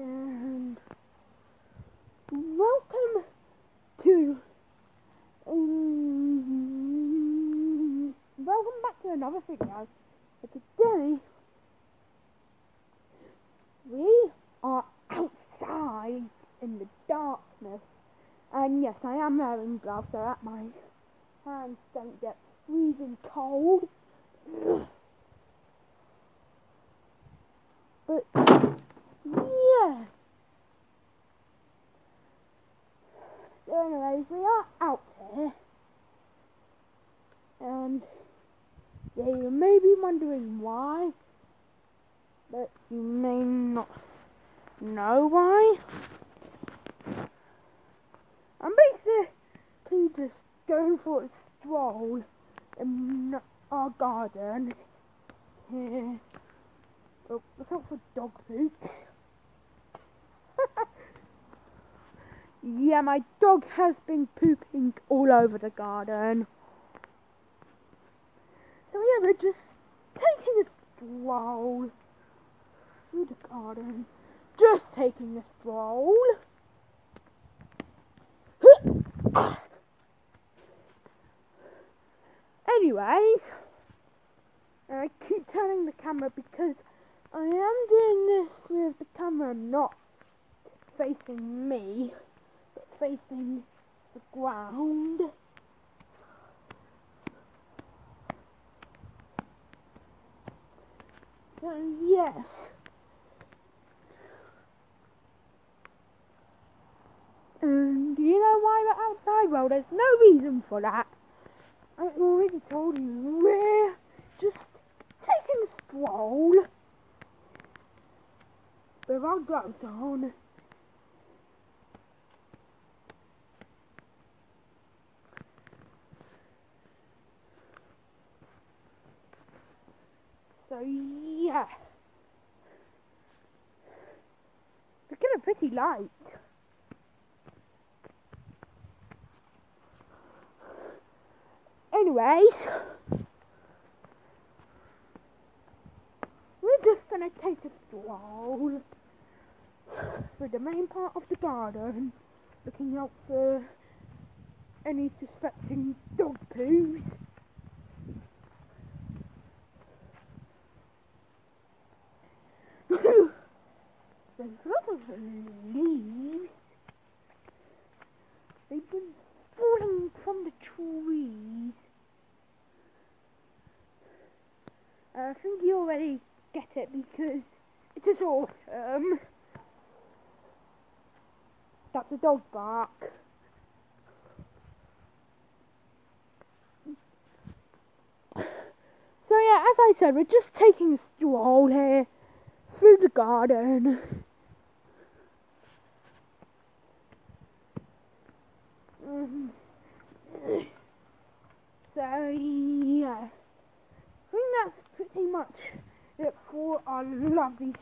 and welcome to um, welcome back to another video. but today we are outside in the darkness and yes I am wearing gloves so that my hands don't get freezing cold but Anyways, we are out here. And yeah, you may be wondering why, but you may not know why. I'm basically just going for a stroll in our garden here. Oh, look out for dog poops. Yeah, my dog has been pooping all over the garden. So yeah, we're just taking a stroll through the garden. Just taking a stroll. Anyways, I keep turning the camera because I am doing this with the camera not facing me, facing the ground. So yes. And do you know why we're outside? Well, there's no reason for that. I already told you, we're just taking a stroll with our gloves on. So yeah, it's getting pretty light. Anyways, we're just gonna take a stroll through the main part of the garden, looking out for any suspecting dog poos. Of leaves. They've been falling from the trees. I think you already get it because it is autumn. That's a dog bark. So yeah, as I said, we're just taking a stroll here through the garden. Um, so yeah, I think that's pretty much it for our lovely